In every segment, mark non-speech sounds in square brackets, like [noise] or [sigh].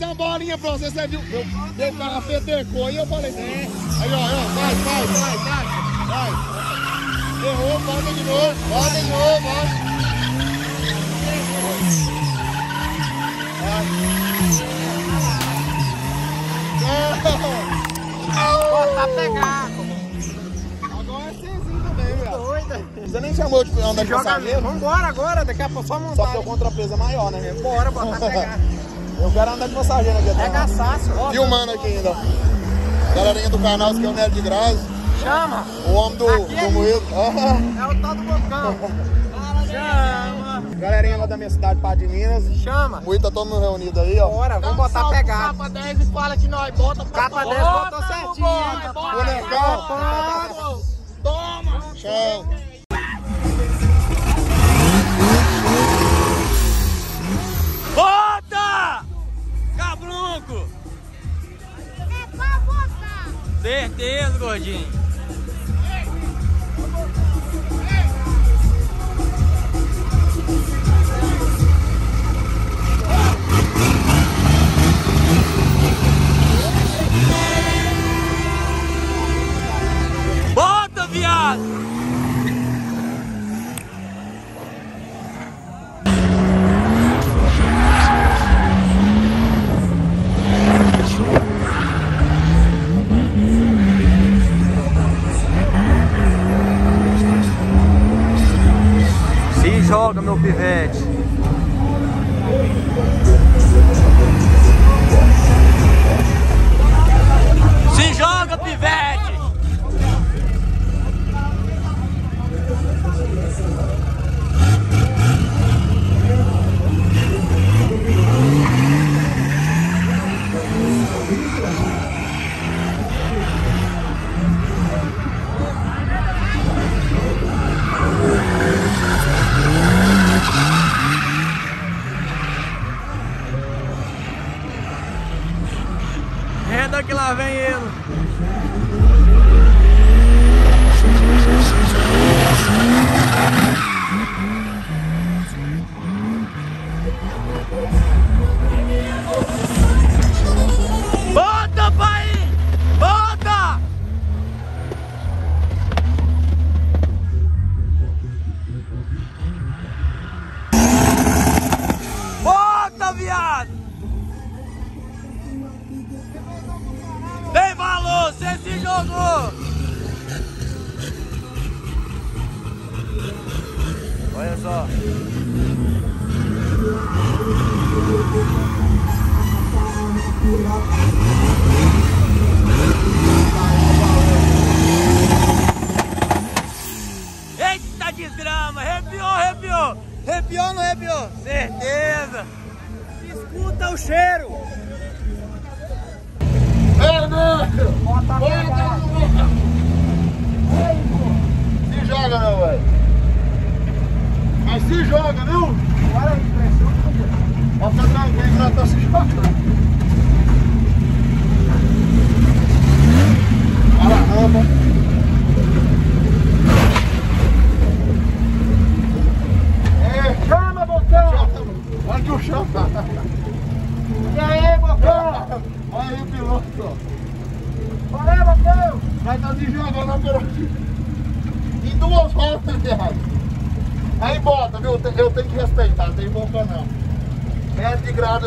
trazer uma bolinha pra você, você viu? Meu, meu carro petecou e eu falei, é. Aí, ó, ó, vai, vai, vai, vai, vai. Errou, volta de novo, volta de novo, volta. Botar pegar. Agora é também, velho. Doida. Você nem chamou de andar de passageiro? Vambora agora, daqui a pouco só montar. Só porque o contrapeso é maior, né? Bora, botar pegar. [laughs] Eu quero andar de passageiro aqui atrás. Pega saço, ó. Filmando aqui ainda. Galerinha do canal, esse aqui é o Nélio de Graça. Chama. O homem do, Aqui é do moído. É o tal do bocão. [laughs] Chama. Galerinha lá da minha cidade, Pá de Minas. Chama. O moído tá todo mundo reunido aí, ó. Bora, vamos botar pegar. Capa 10 e fala que nós bota pra Capa 10 Bota, botou certinho. Bonecão. Toma. Chão. Bota! Cabrunco! É pra botar. Certeza, gordinho. Bota, viado! Pivete.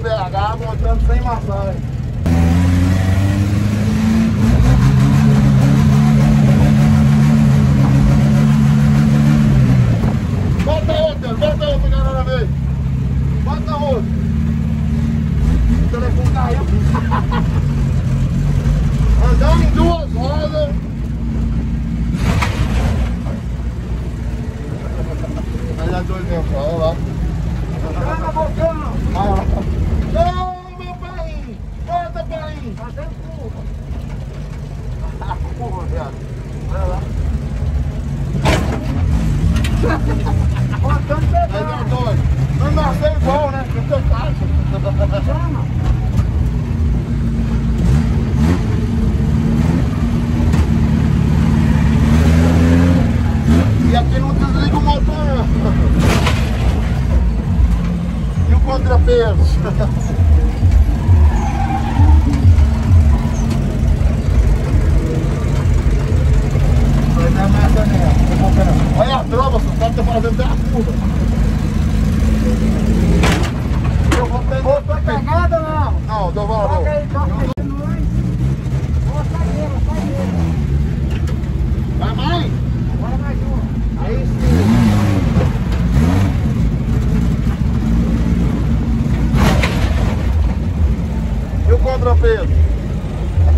BH, montando sem massagem. Ha ha ha.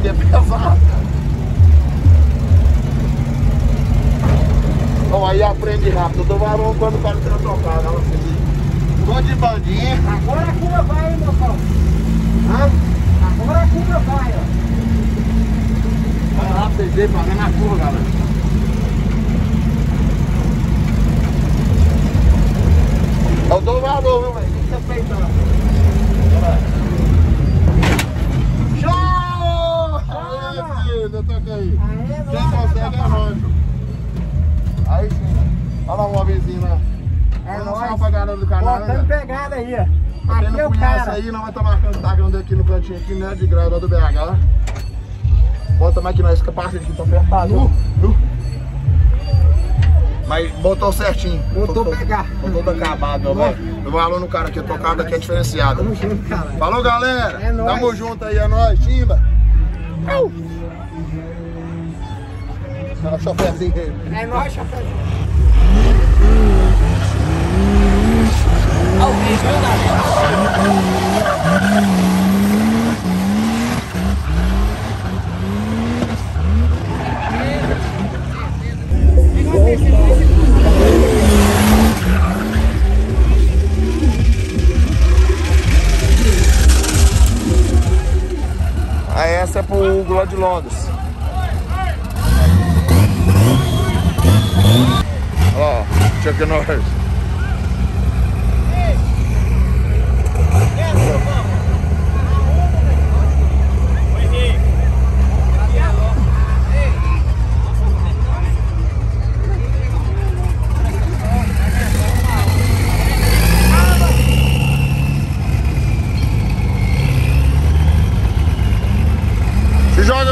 Aqui é pesado. Então aí aprende rápido. Do varão quando o cara tá trocado. Ela assim. Vou de bandinha. Agora a curva vai, hein, moção? Hã? Agora a curva vai, ó. Vai lá pra vocês verem, pagando na curva, galera. Eu dou valor, viu, velho? Não se aceitando. Show! Toca aí. Quem consegue é nós. Aí sim. Olha lá uma vizinha lá. É Vamos nóis. pra galera do canal, né? Botando velho? pegada aí, ó. Aqui é não o conhece cara. aí, vai estar marcando o Instagram aqui no cantinho aqui, né? De grau do BH. Bota mais que nós, fica parte aqui, tá apertado. Nu, nu. Mas botou certinho. Botou pegar. Botou acabado, meu velho. Meu valor no cara aqui, tocado aqui é diferenciado. Tamo junto, cara. Falou, galera. É nóis. Tamo junto aí, é nóis. Timba. O choferzinho dele. É nóis, chapéu. Aí essa é pro Hugo lá de Londres. Olha lá, ó,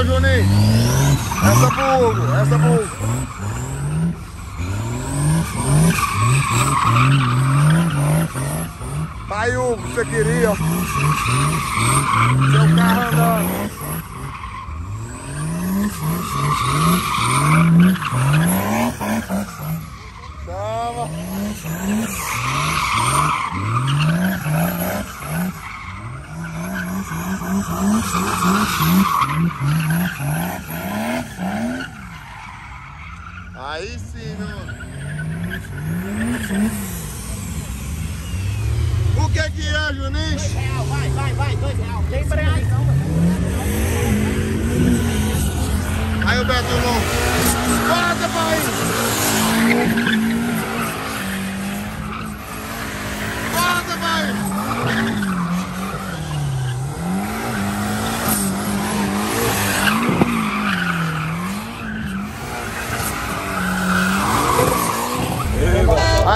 Chuck Norris. Se joga, Juninho. Essa pro Hugo, essa pro Hugo. Vai, Hugo, você queria. Seu carro andando. Toma. Aí sim, irmão. O que que é, Juninho? real, vai, vai, vai, dois real. Tem não, Aí o Beto Longo. Bota, pai! Bota, pai!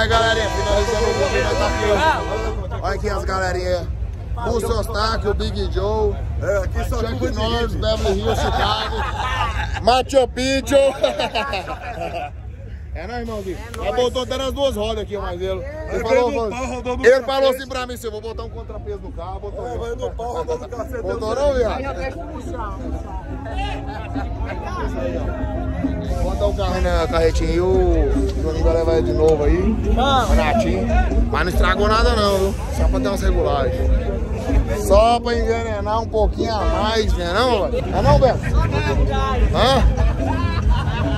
Aí, galerinha, finalizando o vídeo, nós tá aqui. Olha aqui as galerinhas. O Sostak, o Big Joe. É, aqui só Chuck Norris, Beverly Hills, Chicago. [laughs] Machu Picchu. [laughs] É, né, irmãozinho? Ele botou até nas duas rodas aqui, mas ele. Ele falou, falou- ele falou assim pra mim: se eu vou botar um contrapeso no carro, botou. É, vai no pau, rodou no cacete. Botou não, viado? [laughs] O carro na carretinha e o Juninho vai levar ele de novo aí. Renatinho. Mas não estragou nada não, viu? Só pra ter umas regulagens. Só pra envenenar um pouquinho a mais, né não, velho? É não, Beto? Hã?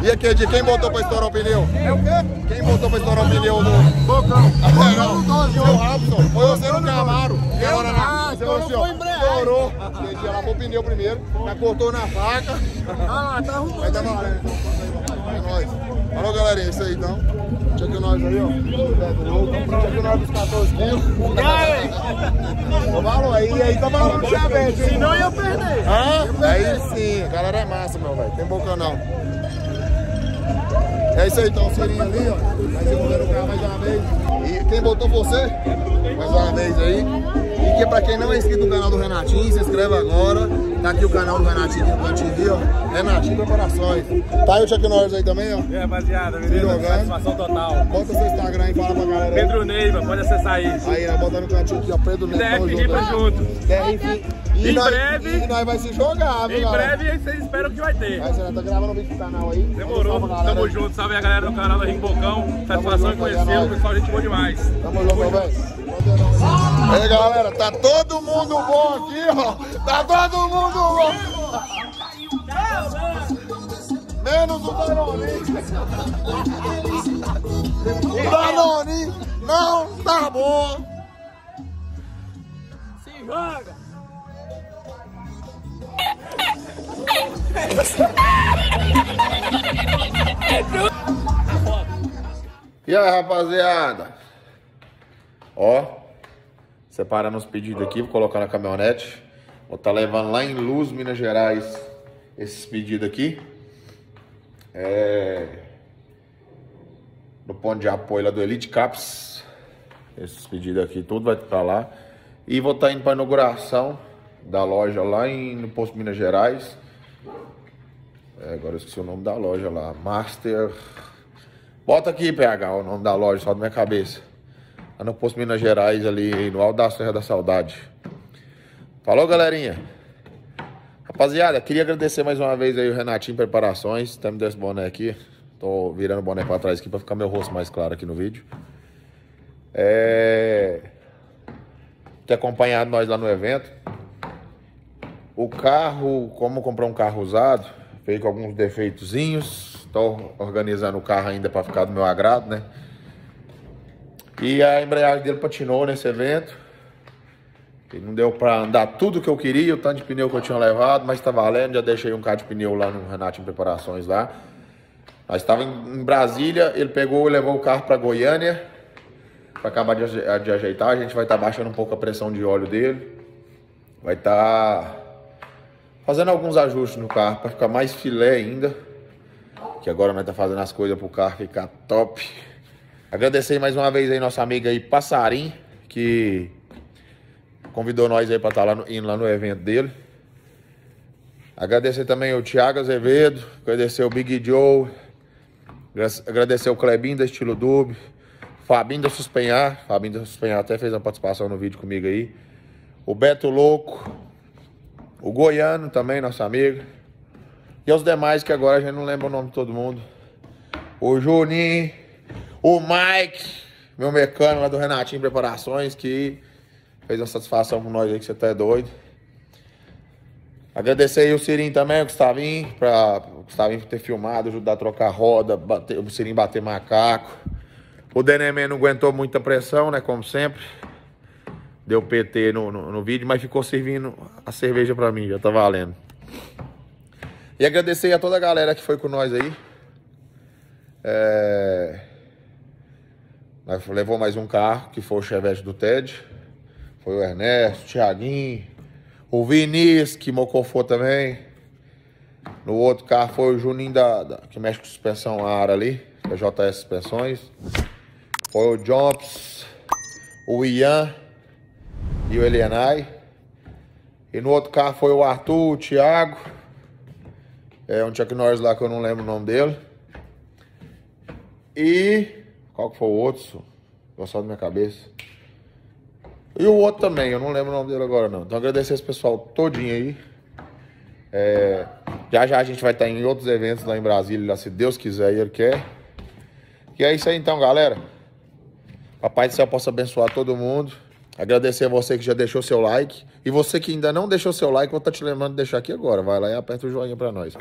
E aquele dia, quem botou pra estourar o pneu? É o quê? Quem botou pra estourar o pneu no... Bocão. É, não. Seu Robson. Foi você no Camaro. E agora na... Você falou assim, ó. Estourou. Lavou o pneu primeiro. Já cortou na faca. Ah, tá ruim. Vai dar valendo, então. É nóis. Falou, galerinha. Isso aí, então. Check nós aí, ó. Check nós dos 14 quilos. Valor, aí, aí tá valendo chavete, hein? Senão ia perder. Hã? Aí sim. A galera é massa, meu velho. Tem boca não. É isso aí, então, o Sirinho ali, ó. Vai desenvolver o carro mais uma vez. E quem botou você? Mais uma vez aí. E que pra quem não é inscrito no canal do Renatinho, se inscreve agora. Tá aqui o canal do Renatinho do aqui, ó. Renatinho Preparações. Tá aí o Chuck Norris aí também, ó. E aí, rapaziada, beleza? Satisfação total. Bota seu Instagram aí, fala pra galera. aí. Pedro Neiva, pode acessar aí. Aí, né? Bota no cantinho aqui, ó. Pedro DF Ripa aí. junto. DF. E Em nós, breve- E nós vai se jogar, viu, Em galera? breve vocês esperam que vai ter. Aí, você tá gravando um vídeo pro canal aí. Demorou, Salve, galera. tamo junto, salve a galera do canal do Henrique Bocão. Satisfação em conhecer, é o nóis. pessoal, gente boa demais. Tamo junto, velho. Aí, galera, tá todo mundo bom aqui, ó. Tá todo mundo bom. Menos o Danoni. O Danoni não tá bom. Se joga! E aí, rapaziada? Ó, separando os pedidos aqui, vou colocar na caminhonete. Vou estar levando lá em Luz, Minas Gerais, esses pedidos aqui. É... No ponto de apoio lá do Elite Caps. Esses pedidos aqui, tudo vai pra lá. E vou estar indo pra inauguração da loja lá em, no posto Minas Gerais. É, agora eu esqueci o nome da loja lá. Master... Bota aqui, PH, o nome da loja, só da minha cabeça. Lá no posto Minas Gerais, ali no Alto da Serra da Saudade. Falou, galerinha? Rapaziada, queria agradecer mais uma vez aí o Renatinho Preparações. Tá me dando esse boné aqui. Tô virando o boné pra trás aqui pra ficar meu rosto mais claro aqui no vídeo. É... Ter acompanhado nós lá no evento. O carro, como comprar um carro usado, veio com alguns defeitozinhos. Tô organizando o carro ainda para ficar do meu agrado, né? E a embreagem dele patinou nesse evento. E não deu para andar tudo que eu queria, o tanto de pneu que eu tinha levado, mas tá valendo. Já deixei um carro de pneu lá no Renato em Preparações lá. Nós estava em Brasília, ele pegou e levou o carro para Goiânia para acabar de, de ajeitar. A gente vai estar baixando um pouco a pressão de óleo dele. Vai estar fazendo alguns ajustes no carro para ficar mais filé ainda. Que agora nós tá fazendo as coisas pro carro ficar top. Agradecer mais uma vez aí nossa amiga aí, Passarim, que convidou nós aí pra estar lá no, indo lá no evento dele. Agradecer também o Thiago Azevedo, agradecer o Big Joe, agra- agradecer o Clebinho da Estilo Dub, Fabinho da Suspenhar, Fabinho da Suspenhar até fez uma participação no vídeo comigo aí. O Beto Louco, o Goiano também, nosso amigo. E os demais que agora a gente não lembra o nome de todo mundo. O Juninho, o Mike, meu mecânico lá do Renatinho Preparações, que fez uma satisfação com nós aí, que você tá doido. Agradecer aí o Cirinho também, o Gustavinho, pra o Gustavinho ter filmado, ajudar a trocar roda, bater, o Cirinho bater macaco. O Denemé não aguentou muita pressão, né, como sempre. Deu PT no, no, no vídeo, mas ficou servindo a cerveja pra mim, já tá valendo. E agradecer a toda a galera que foi com nós aí. É... Nós levou mais um carro, que foi o Chevette do Ted. Foi o Ernesto, o Thiaguinho, o Vinícius, que mocofou também. No outro carro foi o Juninho, da, da- que mexe com suspensão ar ali, da JS Suspensões. Foi o Jobs, o Ian e o Elianai. E no outro carro foi o Arthur, o Thiago. É um Chuck Norris lá que eu não lembro o nome dele. E. Qual que foi o outro? Só da minha cabeça. E o outro também, eu não lembro o nome dele agora não. Então agradecer esse pessoal todinho aí. É, já já a gente vai estar em outros eventos lá em Brasília, lá, se Deus quiser e Ele quer. E é isso aí então, galera. Papai do céu possa abençoar todo mundo. Agradecer a você que já deixou seu like. E você que ainda não deixou seu like, vou estar te lembrando de deixar aqui agora. Vai lá e aperta o joinha pra nós.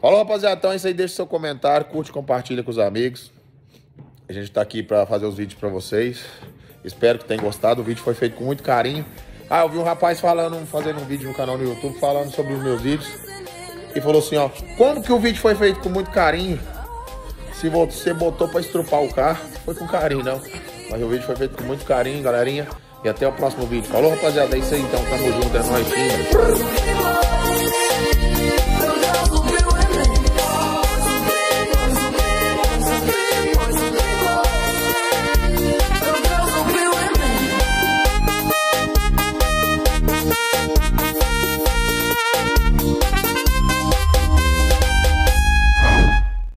Falou, rapaziada. Então é isso aí. Deixa seu comentário, curte, compartilha com os amigos. A gente tá aqui pra fazer os vídeos pra vocês. Espero que tenham gostado. O vídeo foi feito com muito carinho. Ah, eu vi um rapaz falando, fazendo um vídeo no canal no YouTube, falando sobre os meus vídeos. E falou assim, ó. Como que o vídeo foi feito com muito carinho? Se você botou pra estrupar o carro, foi com carinho, não. Mas o vídeo foi feito com muito carinho, galerinha. E até o próximo vídeo. Falou, rapaziada. É isso aí, então. Tamo junto. É nóis.